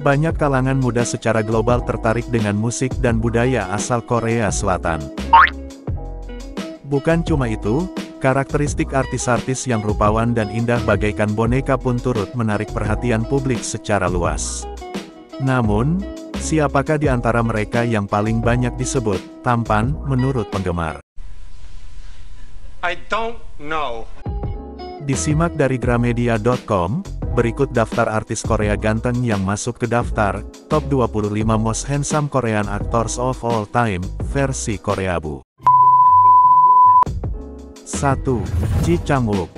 Banyak kalangan muda secara global tertarik dengan musik dan budaya asal Korea Selatan. Bukan cuma itu, karakteristik artis-artis yang rupawan dan indah bagaikan boneka pun turut menarik perhatian publik secara luas. Namun, siapakah di antara mereka yang paling banyak disebut tampan menurut penggemar? I don't know. Disimak dari gramedia.com, berikut daftar artis Korea ganteng yang masuk ke daftar Top 25 Most Handsome Korean Actors of All Time, versi Koreabu. 1. Ji Chang-wook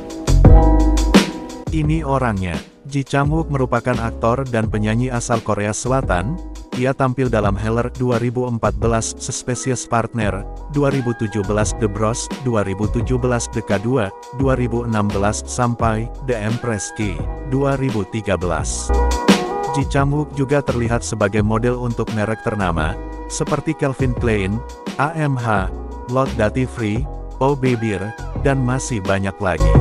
Ini orangnya. Ji Chang-wook merupakan aktor dan penyanyi asal Korea Selatan, ia tampil dalam Heller 2014 Suspicious Partner, 2017 The Bros, 2017 The K2, 2016 sampai The Empress Key, 2013. Ji Chang-wook juga terlihat sebagai model untuk merek ternama, seperti Calvin Klein, AMH, Lot Duty Free, Oh Beer, dan masih banyak lagi.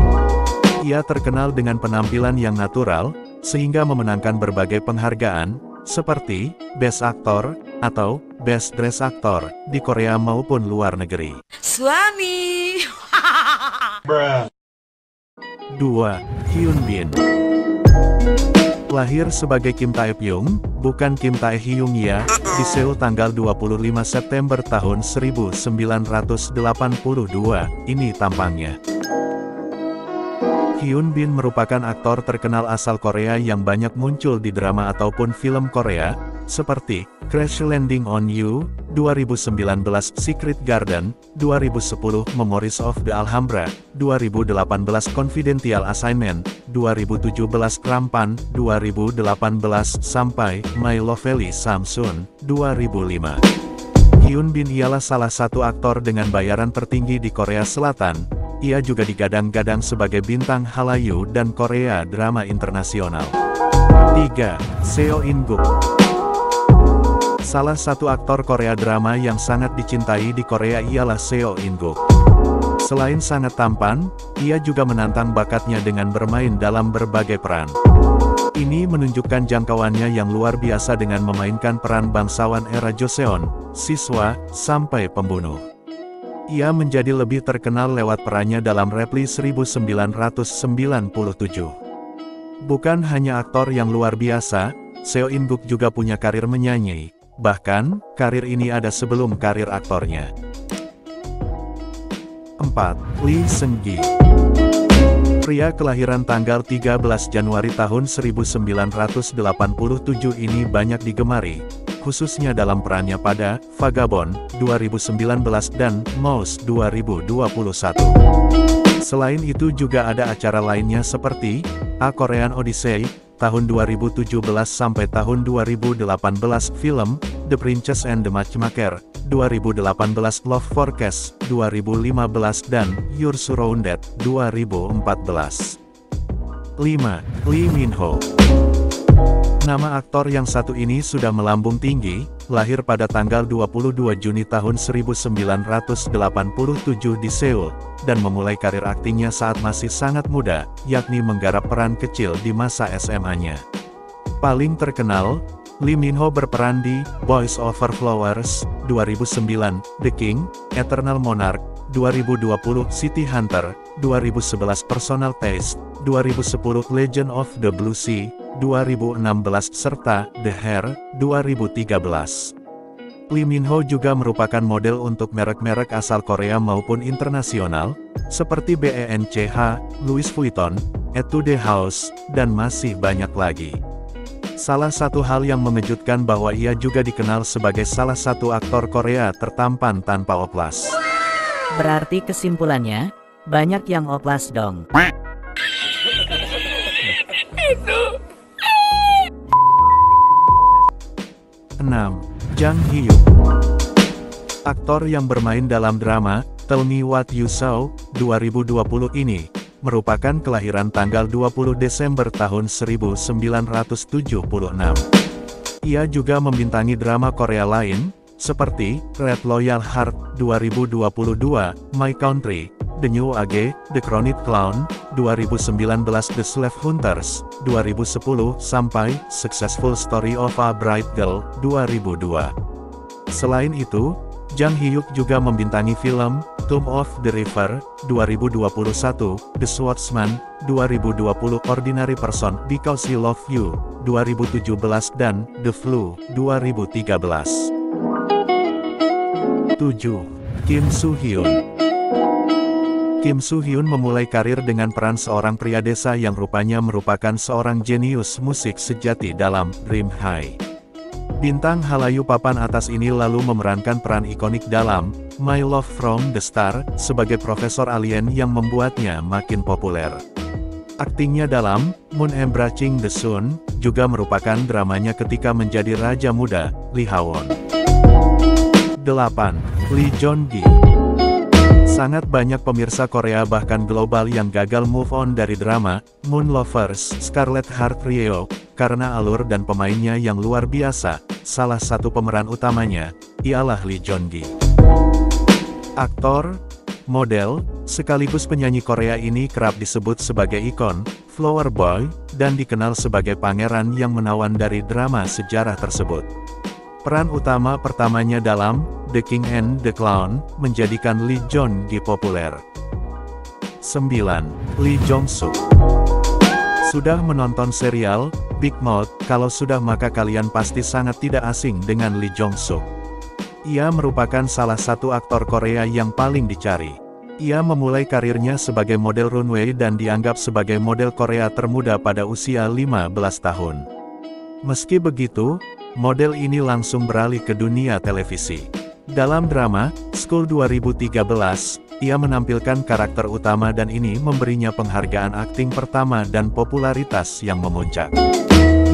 Ia terkenal dengan penampilan yang natural, sehingga memenangkan berbagai penghargaan, seperti Best Actor atau Best Dress Actor di Korea maupun luar negeri. Suami. 2. Hyun Bin Lahir sebagai Kim Tae Pyong, bukan Kim Tae Hyung ya, di Seoul tanggal 25 September tahun 1982, ini tampangnya. Hyun Bin merupakan aktor terkenal asal Korea yang banyak muncul di drama ataupun film Korea, seperti Crash Landing on You, 2019 Secret Garden, 2010 Memories of the Alhambra, 2018 Confidential Assignment, 2017 Rampan, 2018 sampai My Lovely Samsung, 2005. Hyun Bin ialah salah satu aktor dengan bayaran tertinggi di Korea Selatan, ia juga digadang-gadang sebagai bintang Hallyu dan Korea drama internasional. 3. Seo In-guk Salah satu aktor Korea drama yang sangat dicintai di Korea ialah Seo In-guk. Selain sangat tampan, ia juga menantang bakatnya dengan bermain dalam berbagai peran. Ini menunjukkan jangkauannya yang luar biasa dengan memainkan peran bangsawan era Joseon, siswa, sampai pembunuh. Ia menjadi lebih terkenal lewat perannya dalam Reply 1997. Bukan hanya aktor yang luar biasa, Seo In Guk juga punya karir menyanyi. Bahkan, karir ini ada sebelum karir aktornya. 4. Lee Seung Gi Pria kelahiran tanggal 13 Januari tahun 1987 ini banyak digemari, khususnya dalam perannya pada Vagabond 2019 dan Mouse 2021. Selain itu juga ada acara lainnya seperti A Korean Odyssey tahun 2017 sampai tahun 2018 film The Princess and the Matchmaker 2018 Love Forecast 2015 dan You're Surrounded 2014. 5. Lee Min Ho Nama aktor yang satu ini sudah melambung tinggi, lahir pada tanggal 22 Juni tahun 1987 di Seoul, dan memulai karir aktingnya saat masih sangat muda, yakni menggarap peran kecil di masa SMA-nya. Paling terkenal, Lee Min Ho berperan di Boys Over Flowers, 2009, The King, Eternal Monarch, 2020 City Hunter, 2011 Personal Taste, 2010 Legend of the Blue Sea, 2016 serta The Hair 2013. Lee Min Ho juga merupakan model untuk merek-merek asal Korea maupun internasional, seperti BENCH, Louis Vuitton, Etude House, dan masih banyak lagi. Salah satu hal yang mengejutkan bahwa ia juga dikenal sebagai salah satu aktor Korea tertampan tanpa oplas. Berarti kesimpulannya, banyak yang oplas dong. 6. Jang Hyuk Aktor yang bermain dalam drama, Tell Me What You Saw, 2020 ini, merupakan kelahiran tanggal 20 Desember tahun 1976. Ia juga membintangi drama Korea lain, seperti Red Loyal Heart 2022, My Country, The New AG, The Chronic Clown, 2019 The Slave Hunters, 2010 sampai Successful Story of a Bright Girl, 2002. Selain itu, Jang Hyuk juga membintangi film Tomb of the River 2021, The Swordsman 2020, Ordinary Person Because He Love You 2017 dan The Flu 2013. 7. Kim Soo Hyun Kim Soo Hyun memulai karir dengan peran seorang pria desa yang rupanya merupakan seorang jenius musik sejati dalam Dream High. Bintang halayu papan atas ini lalu memerankan peran ikonik dalam My Love from the Star sebagai profesor alien yang membuatnya makin populer. Aktingnya dalam Moon Embracing the Sun juga merupakan dramanya ketika menjadi raja muda, Lee Hawon. 8. Lee Jong Gi Sangat banyak pemirsa Korea bahkan global yang gagal move on dari drama, Moon Lovers, Scarlet Heart Rio, karena alur dan pemainnya yang luar biasa, salah satu pemeran utamanya, ialah Lee Jong Gi. Aktor, model, sekaligus penyanyi Korea ini kerap disebut sebagai ikon, flower boy, dan dikenal sebagai pangeran yang menawan dari drama sejarah tersebut. Peran utama pertamanya dalam The King and the Clown menjadikan Lee Jong Gi populer. 9. Lee Jong Suk Sudah menonton serial Big Mouth, kalau sudah maka kalian pasti sangat tidak asing dengan Lee Jong Suk. Ia merupakan salah satu aktor Korea yang paling dicari. Ia memulai karirnya sebagai model runway dan dianggap sebagai model Korea termuda pada usia 15 tahun. Meski begitu, model ini langsung beralih ke dunia televisi. Dalam drama, School 2013, ia menampilkan karakter utama dan ini memberinya penghargaan akting pertama dan popularitas yang memuncak.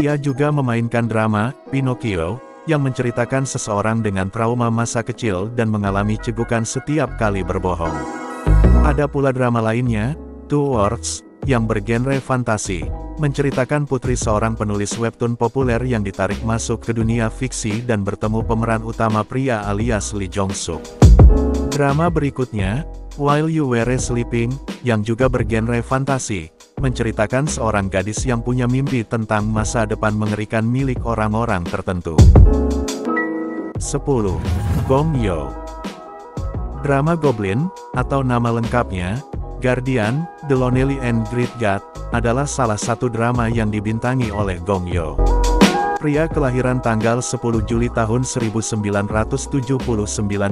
Ia juga memainkan drama, Pinocchio, yang menceritakan seseorang dengan trauma masa kecil dan mengalami cegukan setiap kali berbohong. Ada pula drama lainnya, Two Worlds, yang bergenre fantasi, menceritakan putri seorang penulis webtoon populer yang ditarik masuk ke dunia fiksi dan bertemu pemeran utama pria alias Lee Jong Suk. Drama berikutnya, While You Were Sleeping, yang juga bergenre fantasi, menceritakan seorang gadis yang punya mimpi tentang masa depan mengerikan milik orang-orang tertentu. 10. Gong Yo Drama Goblin, atau nama lengkapnya, Guardian, The Lonely and Great God, adalah salah satu drama yang dibintangi oleh Gong Yo. Pria kelahiran tanggal 10 Juli tahun 1979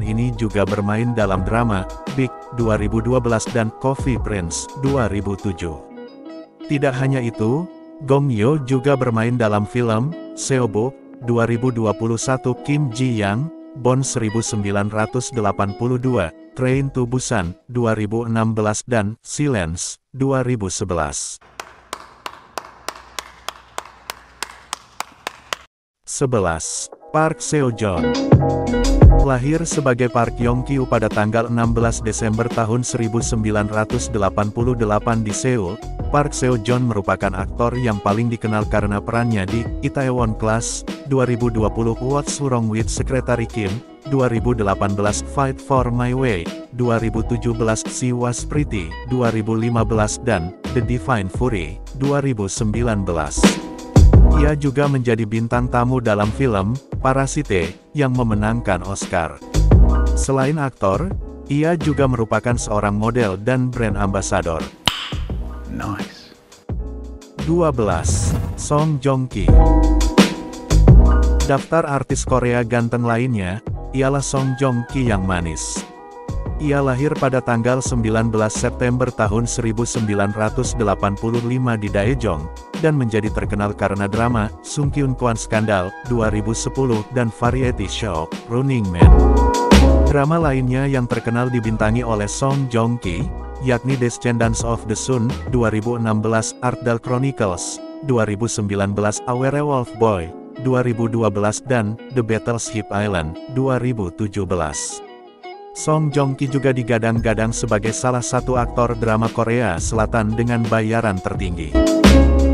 ini juga bermain dalam drama, Big, 2012 dan Coffee Prince, 2007. Tidak hanya itu, Gong Yoo juga bermain dalam film, Seobo, 2021 Kim Ji Yang, Bond 1982, Train to Busan, 2016 dan Silence, 2011. 11. Park Seo Joon Lahir sebagai Park Yong Kyu pada tanggal 16 Desember tahun 1988 di Seoul, Park Seo Joon merupakan aktor yang paling dikenal karena perannya di Itaewon Class 2020 What's Wrong with Secretary Kim 2018 Fight for My Way 2017 She Was Pretty 2015 dan The Divine Fury 2019. Ia juga menjadi bintang tamu dalam film, Parasite, yang memenangkan Oscar. Selain aktor, ia juga merupakan seorang model dan brand ambassador. Nice. 12. Song Joong Ki Daftar artis Korea ganteng lainnya, ialah Song Joong Ki yang manis. Ia lahir pada tanggal 19 September tahun 1985 di Daejeong, dan menjadi terkenal karena drama, Sung Kyun Kwan Skandal, 2010, dan variety show, Running Man. Drama lainnya yang terkenal dibintangi oleh Song Joong Ki, yakni Descendants of the Sun, 2016, Artdal Chronicles, 2019, A Werewolf Boy, 2012 dan The Battleship Island, 2017. Song Joong Ki juga digadang-gadang sebagai salah satu aktor drama Korea Selatan dengan bayaran tertinggi.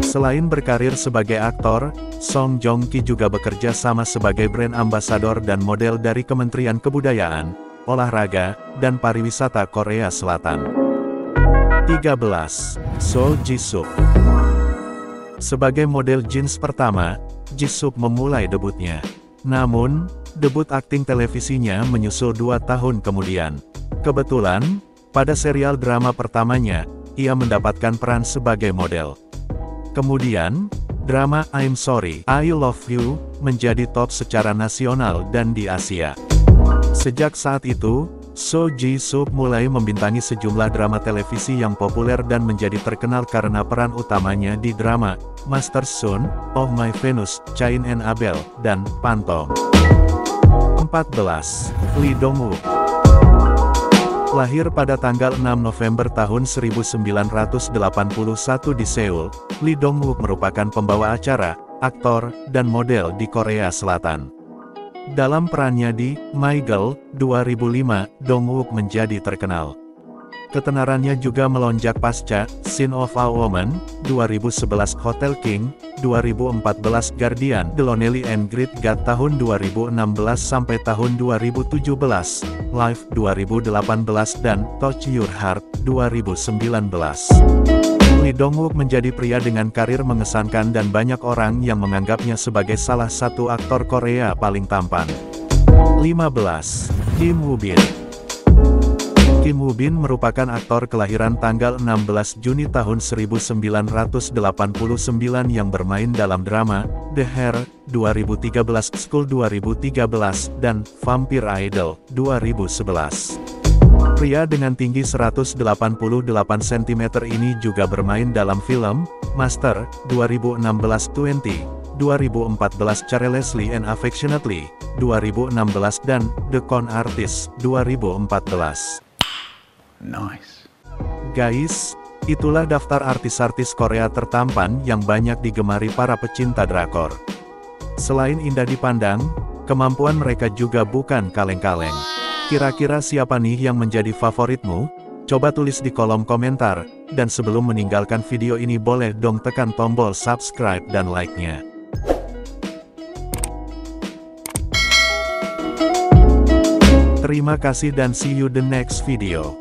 Selain berkarir sebagai aktor, Song Joong Ki juga bekerja sama sebagai brand ambassador dan model dari Kementerian Kebudayaan, Olahraga, dan Pariwisata Korea Selatan. 13. So Jisoo Sebagai model jeans pertama, Jisoo memulai debutnya. Namun, debut akting televisinya menyusul dua tahun kemudian. Kebetulan, pada serial drama pertamanya, ia mendapatkan peran sebagai model. Kemudian, drama I'm Sorry, I Love You, menjadi top secara nasional dan di Asia. Sejak saat itu, So Ji Soo mulai membintangi sejumlah drama televisi yang populer dan menjadi terkenal karena peran utamanya di drama Master Sun, Oh My Venus, Chain and Abel, dan Panto. 14. Lee Dong Wook Lahir pada tanggal 6 November tahun 1981 di Seoul, Lee Dong Wook merupakan pembawa acara, aktor, dan model di Korea Selatan. Dalam perannya di Girl 2005, Dong Wook menjadi terkenal. Ketenarannya juga melonjak pasca Sin of a Woman 2011 Hotel King 2014 Guardian The Lonely and Great God tahun 2016 sampai tahun 2017 Live 2018 dan Touch Your Heart 2019 Lee Dong-wook menjadi pria dengan karir mengesankan dan banyak orang yang menganggapnya sebagai salah satu aktor Korea paling tampan. 15. Kim Woo Bin Kim Woo Bin merupakan aktor kelahiran tanggal 16 Juni tahun 1989 yang bermain dalam drama The Hair 2013, School 2013, dan Vampire Idol 2011. Pria dengan tinggi 188 cm ini juga bermain dalam film, Master, 2016-20, 2014 Charlie Leslie and Affectionately, 2016 dan The Con Artist, 2014. Nice. Guys, itulah daftar artis-artis Korea tertampan yang banyak digemari para pecinta drakor. Selain indah dipandang, kemampuan mereka juga bukan kaleng-kaleng. Kira-kira siapa nih yang menjadi favoritmu? Coba tulis di kolom komentar, dan sebelum meninggalkan video ini boleh dong tekan tombol subscribe dan like-nya. Terima kasih dan see you the next video.